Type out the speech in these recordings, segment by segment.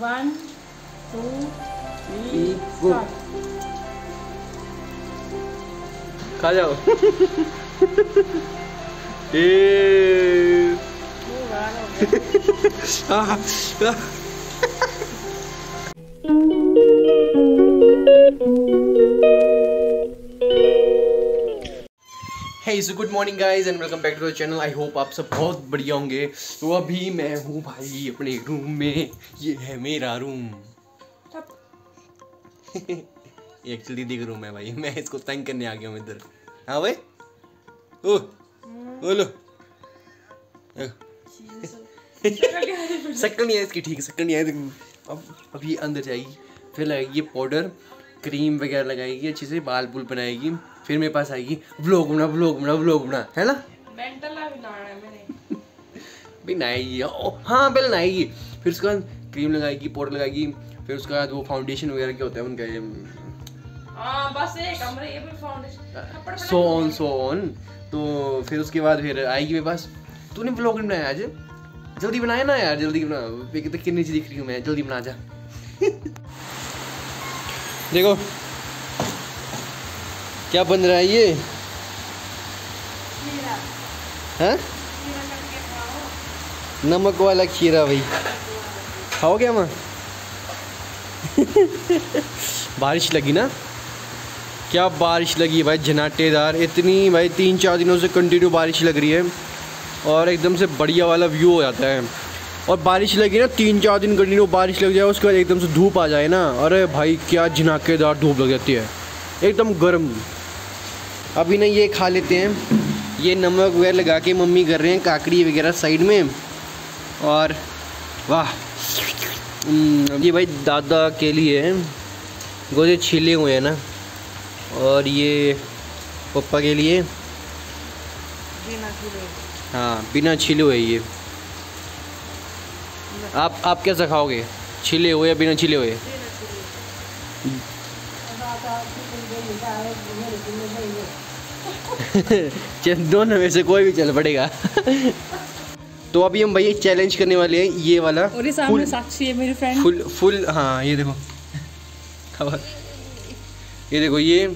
One two three. खा जाओ ए Hey, so good morning guys and welcome back to the channel. I hope आप सब बहुत बढ़िया होंगे। तो अभी मैं हूँ भाई अपने रूम में। ये है मेरा रूम एक्चुअली दिख रूम है भाई। मैं इसको तंग करने आ गया हूँ इधर। हाँ भाई? ओ बोलो। शक्ल नहीं है इसकी ठीक शक्ल नहीं है। अब अब ये अंदर जाएगी फिर ये पाउडर क्रीम वगैरह लगाएगी अच्छे से बाल बुल बनाएगी फिर मेरे पास आएगी व्लॉग बना व्लॉग बना व्लॉग बना है ना भी है नहाएगी हाँ पहले नहाएगी फिर उसके बाद क्रीम लगाएगी पाउडर लगाएगी फिर उसके बाद वो फाउंडेशन वगैरह क्या होता है उनका ये हाँ बस एक सो ऑन सो ऑन तो फिर उसके बाद फिर आएगी मेरे पास तूने ब्लॉग नहीं बनाया आज? जल्दी बनाया ना यार जल्दी बना कितनी चीज़ दिख रही हूँ मैं जल्दी बना जा। देखो। क्या बन रहा है ये? हैं? नमक वाला खीरा भाई। खाओगे हम बारिश लगी ना? क्या बारिश लगी भाई झनाटेदार। इतनी भाई तीन चार दिनों से कंटिन्यू बारिश लग रही है और एकदम से बढ़िया वाला व्यू हो जाता है। और बारिश लगी ना तीन चार दिन कंटिन्यू बारिश लग जाए उसके बाद एकदम से धूप आ जाए ना। अरे भाई क्या झनाकेदार धूप लग जाती है। एकदम गर्म। अभी ना ये खा लेते हैं। ये नमक वगैरह लगा के मम्मी कर रहे हैं काकड़ी वगैरह साइड में। और वाह। हम्म, ये भाई दादा के लिए गोदे छिले हुए हैं ना और ये पप्पा के लिए। हाँ बिना छिले हुए ये। आप आप कैसा खाओगे छिले हुए या बिना छिले हुए? चल दोनों में से कोई भी चल पड़ेगा। तो अभी हम भैया चैलेंज करने वाले हैं ये वाला। और ये सामने साक्षी है मेरी फ्रेंड फुल फुल हाँ ये देखो। खबर। ये देखो ये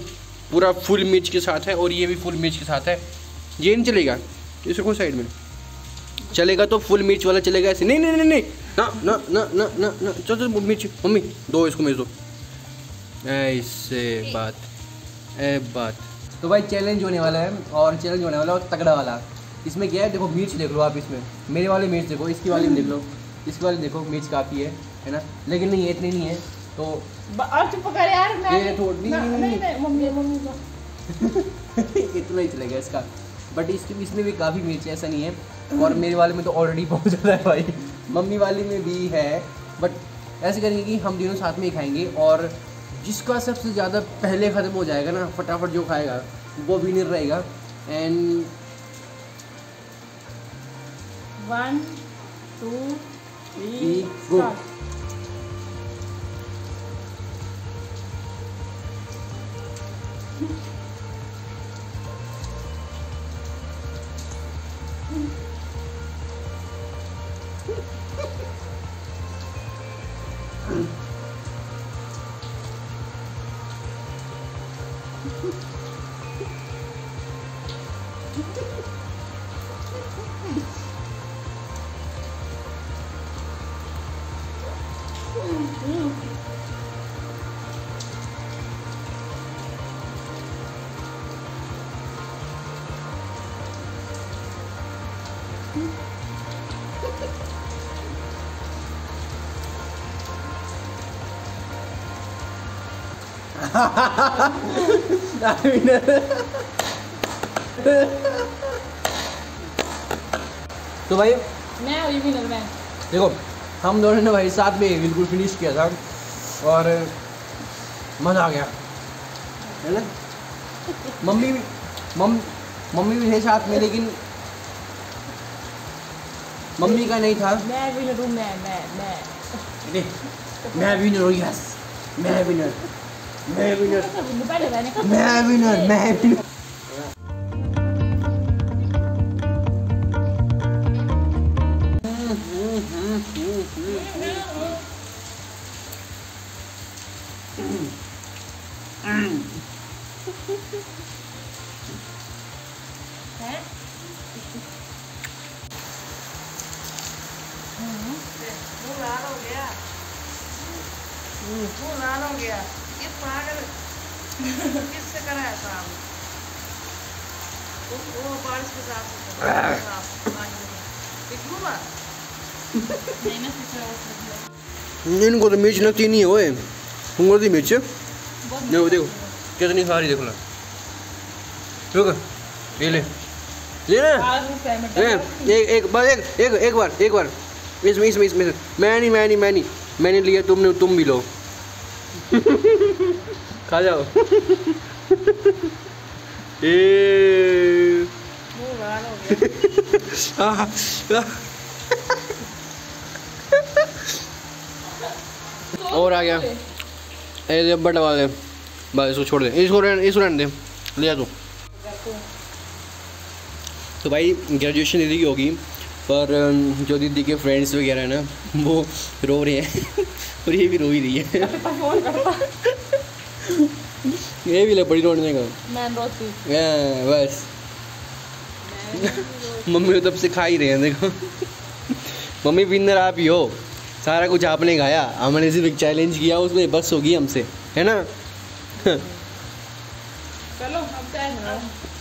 पूरा फुल मिर्च के साथ है और ये भी फुल मिर्च के साथ है। ये नहीं चलेगा इसे को साइड में। चलेगा तो फुल मिर्च वाला चलेगा ऐसे। नहीं नहीं नहीं नहीं। ना ना ना ना ना ना चल चल मिर्च मम्मी दो इसको मिर्च दो ऐसे बात ए बात तो भाई चैलेंज होने वाला है और चैलेंज होने वाला है तगड़ा वाला इसमें क्या है देखो मिर्च देख लो आप इसमें मेरे वाले मिर्च देखो इसकी वाली में देख लो इसकी वाली देखो मिर्च काफ़ी है है ना लेकिन नहीं है इतनी नहीं है तो अब चुप कर यार मैं ये थोड़ी- नहीं- नहीं नहीं मम्मी मम्मी इतना ही चलेगा इसका बट इसके इसमें भी काफ़ी मिर्च ऐसा नहीं है और मेरे वाले में तो ऑलरेडी बहुत ज़्यादा है भाई मम्मी वाली में भी है बट ऐसे करेंगे कि हम दोनों साथ में ही खाएँगे और जिसका सबसे ज़्यादा पहले ख़त्म हो जाएगा ना फटाफट जो खाएगा वो भी विनर रहेगा। And one two three Three, I mean, तो भाई मैं हुई विनर मैं देखो हम दोनों ने भाई साथ में बिल्कुल फिनिश किया था और मज़ा आ गया। है ना? मम्मी भी मम मम्मी भी थे साथ में लेकिन मम्मी का नहीं था। मैं विनर हूँ मैं मैं मैं। मैं विनर हूँ यस मैं विनर मैं विनर पहले मैंने कहा मैं विनर मैं विनर हैं? लाल हो गया। लाल हो गया। ये पागल। किससे करा है वो वो बारिश के साथ है, इनको तो मिर्च लगती नहीं है उनको मिर्च। देखो देखो। कितनी सारी देखो ना। रुक ये ले। ले ना। एक एक बस एक एक एक बार एक बार। इसमें इसमें इसमें मैं नहीं मैं नहीं मैं नहीं। मैंने लिया तुमने तुम भी लो। खा जाओ। ए। हो। और आ गया। ए दे बड़ा वाले बस इसको छोड़ दे। इसको रहने इसको रहने दे। ले आ तू। तो भाई ग्रेजुएशन दीदी की होगी पर जो दीदी के फ्रेंड्स वगैरह हैं ना वो रो रहे हैं। और ये भी रो ही रही है। ये भी ले बड़ी रोने का। मैं रोती बस। मम्मी तो तब से खा ही रहे हैं देखो। मम्मी विनर आप ही हो। सारा कुछ आपने खाया हमने सिर्फ़ एक चैलेंज किया उसमें बस होगी हमसे। है ना? चलो अब चाय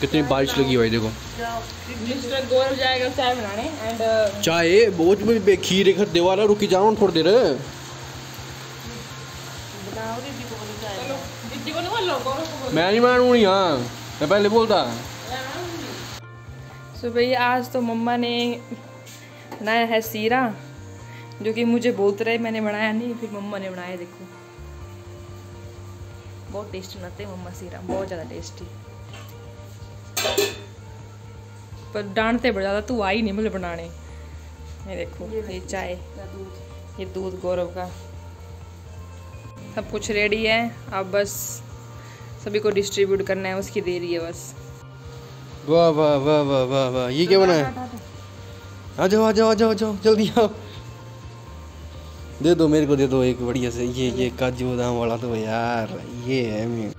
कितनी बारिश लगी हुई देखो। मिस्टर गौरव जाएगा चाय बनाने एंड चाय बहुत में खीर एक दे वाला रुकी जाओ थोड़ी देर। मैं नहीं मानू नहीं हाँ। मैं पहले बोलता। सो भैया आज तो मम्मा ने बनाया है सीरा जो कि मुझे बोलते रहे मैंने बनाया नहीं फिर मम्मा ने बनाया देखो। बहुत टेस्टी बनाते हैं मम्मा सीरा बहुत ज़्यादा टेस्टी पर डांटते बड़ा ज़्यादा तू आई नहीं मुझे बनाने। ये देखो ये चाय। ये दूध। गौरव का। सब कुछ रेडी है अब बस सभी को डिस्ट्रीब्यूट करना है उसकी देरी है बस। वाह वाह वाह वाह वाह वाह ये क्या बनाया आ जाओ आ जाओ आ जाओ आ जाओ जल्दी आओ। दे दो मेरे को, दे दो एक बढ़िया से। ये ये काजू बादाम वाला तो यार, ये है मैं